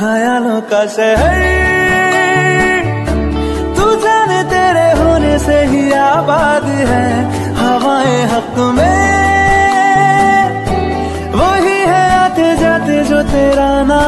ख्यालों का शहर। तू जाने तेरे होने से ही आबाद है, हवाएँ हक में। वही है आते जाते जो तेरा नाम।